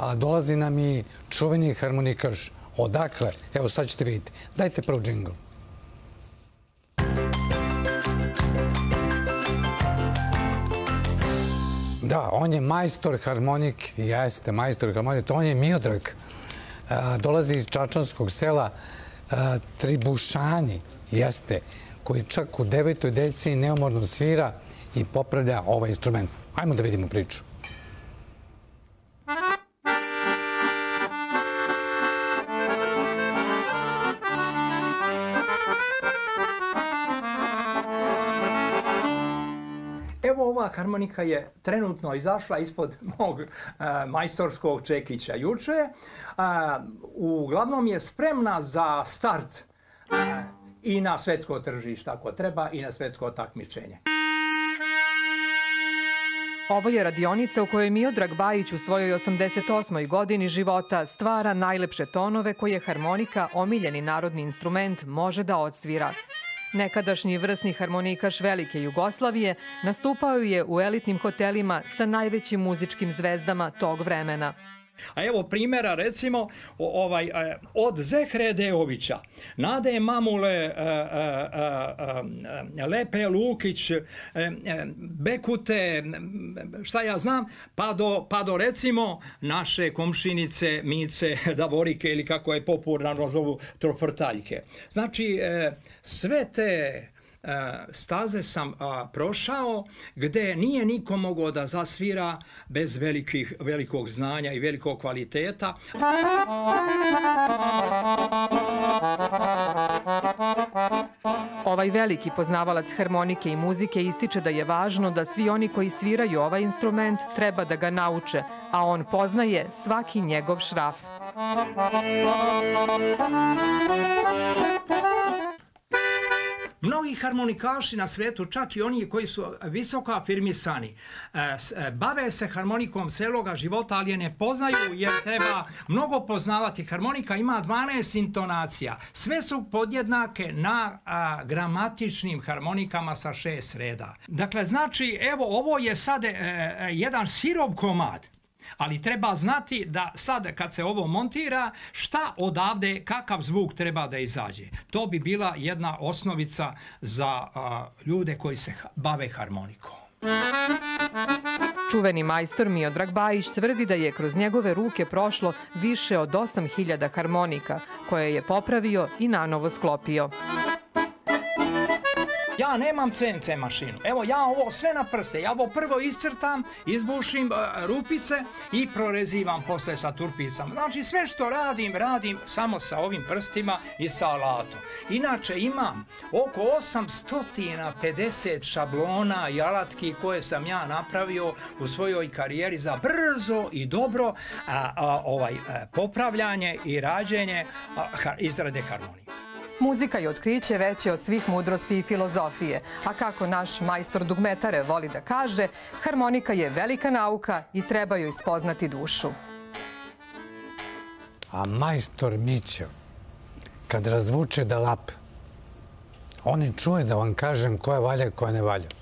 a dolazi nam i čuveni harmonikaš. Odakle? Evo sad ćete vidjeti. Dajte prvo džingl. Da, on je majstor harmonik, jeste majstor harmonik, on je Miodrag. Dolazi iz Čačanskog sela Tribušani, jeste, koji čak u devetoj deciji neumorno svira i popravlja ovaj instrument. Ajmo da vidimo priču. Harmonika je trenutno izašla ispod mog e, majstorskog čekića juče. E, uglavnom je spremna za start e, i na svetsko tržište ako treba i na svetsko takmičenje. Ovo je radionica u kojoj Miodrag Bajić u svojoj 88. godini života stvara najlepše tonove koje harmonika, omiljeni narodni instrument, može da odsvira. Nekadašnji vrsni harmonikaš Velike Jugoslavije nastupao je u elitnim hotelima sa najvećim muzičkim zvezdama tog vremena. A evo primjera recimo ovaj, e, od Zehre Deovića, Nade Mamule, e, e, Lepe Lukić, Bekute, šta ja znam, pa do, pa do recimo naše komšinice Mice Davorike ili kako je popularno zovu Troprtaljke. Znači sve te staze sam prošao gdje nije niko mogao da zasvira bez velikih, velikog znanja i velikog kvaliteta. Ovaj veliki poznavalac harmonike i muzike ističe da je važno da svi oni koji sviraju ovaj instrument treba da ga nauče, a on poznaje svaki njegov šraf. Mnogi harmonikaši na svetu, čak i oni koji su visoko afirmisani, e, e, bave se harmonikom celoga života, ali je ne poznaju jer treba mnogo poznavati. Harmonika ima 12 intonacija. Sve su podjednake na gramatičnim harmonikama sa šest reda. Dakle, znači, evo, ovo je sad e, jedan sirov komad ali treba znati da sad kad se ovo montira, šta odavde, kakav zvuk treba da izađe. To bi bila jedna osnovica za ljude koji se bave harmonikom. Čuveni majstor Miodrag Bajić tvrdi da je kroz njegove ruke prošlo više od 8000 harmonika, koje je popravio i nanovo sklopio. Ja nemam CNC mašinu. Evo ja ovo sve na prste. Ja ovo prvo iscrtam, izbušim e, rupice i prorezivam posle sa turpicama. Znači sve što radim, radim samo sa ovim prstima i sa alatom. Inače imam oko 850 šablona i alatki koje sam ja napravio u svojoj karijeri za brzo i dobro ovaj, e, popravljanje i rađenje izrade harmonije. Muzika je otkriće veće od svih mudrosti i filozofije. A kako naš majstor dugmetare voli da kaže, harmonika je velika nauka i treba joj spoznati dušu. A majstor Mićev, kad razvuče da lap, on čuje da vam kažem koja valja i koja ne valja.